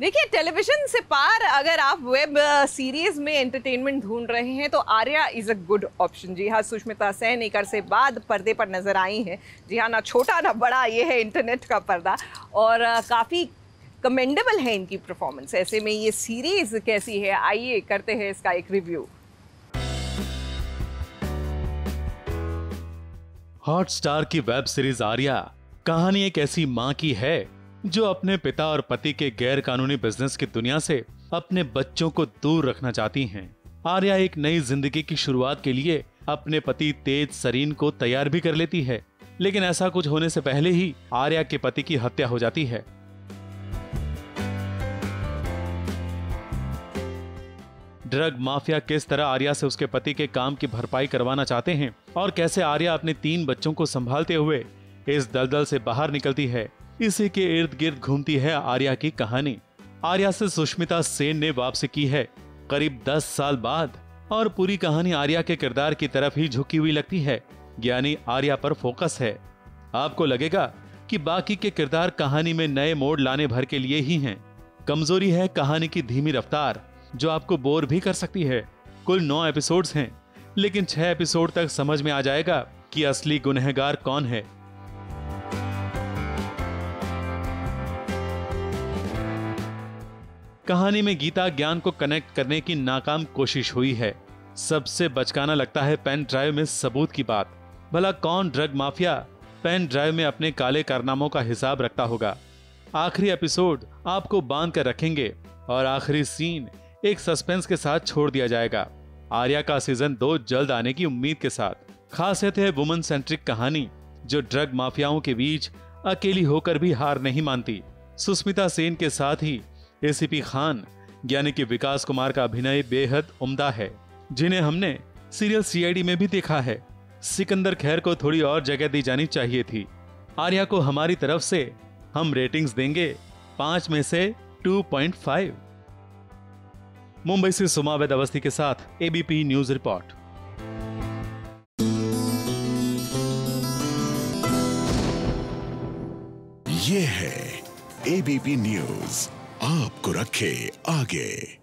देखिए टेलीविज़न से पार अगर आप वेब सीरीज़ में एंटरटेनमेंट ढूंढ रहे हैं तो Aarya is a good option जी हाँ सुष्मिता सेन एक अरसे बाद पर्दे पर नज़र आई हैं। जी हाँ ना छोटा, ना बड़ा, ये है इंटरनेट का पर्दा। और काफ़ी कमेंडेबल है इनकी परफॉर्मेंस ऐसे में ये सीरीज़ कैसी है? आइए, करते हैं इसका एक रिव्यू हॉट स्टार की वेब सीरीज़ आर्या, कहानी एक ऐसी माँ की है जो अपने पिता और पति के गैर कानूनी बिज़नेस की दुनिया से अपने बच्चों को दूर रखना चाहती हैं। आर्या एक नई ज़िंदगी की शुरुआत के लिए अपने पति तेज सरीन को तैयार भी कर लेती है। लेकिन ऐसा कुछ होने से पहले ही आर्या के पति की हत्या हो जाती है। ड्रग माफिया किस तरह आर्या से उसके पति के काम की भरपाई करवाना चाहते हैं और कैसे आर्या अपने तीन बच्चों को संभालते हुए इस दलदल से बाहर निकलती है? इसी के इर्द गिर्द घूमती है आर्या की कहानी। आर्या से सुष्मिता सेन ने वापसी की है। करीब दस साल बाद और पूरी कहानी आर्या के किरदार की तरफ़ ही झुकी हुई लगती है। यानी आर्या पर फोकस है। आपको लगेगा कि बाकी के किरदार कहानी में नए मोड़ लाने भर के लिए ही हैं। कमज़ोरी है कहानी की धीमी रफ्तार, जो आपको बोर भी कर सकती है। कुल नौ एपिसोड्स हैं, लेकिन छह एपिसोड तक समझ में आ जाएगा कि असली गुनहगार कौन है। कहानी में गीता ज्ञान को कनेक्ट करने की नाकाम कोशिश हुई है। सबसे बचकाना लगता है पेन ड्राइव में सबूत की बात। भला कौन ड्रग माफिया पेन ड्राइव में अपने काले कारनामों का हिसाब रखता होगा? आखिरी एपिसोड आपको बाँध कर रखेंगे और आखिरी सीन एक सस्पेंस के साथ छोड़ दिया जाएगा। आर्या का सीज़न दो जल्द आने की उम्मीद के साथ। खासियत है वुमन सेंट्रिक कहानी, जो ड्रग माफियाओं के बीच अकेली होकर भी हार नहीं मानती। सुस्मिता सेन के साथ ही एसीपी खान, यानी कि विकास कुमार का अभिनय बेहद उम्दा है, जिन्हें हमने सीरियल सीआईडी में भी देखा है। सिकंदर खैर को थोड़ी और जगह दी जानी चाहिए थी। आर्या को हमारी तरफ़ से हम रेटिंग्स देंगे पाँच में से 2.5 मुंबई से सुमावेद अवस्थी के साथ एबीपी न्यूज़ रिपोर्ट। ये है एबीपी न्यूज़। आपको रखे आगे।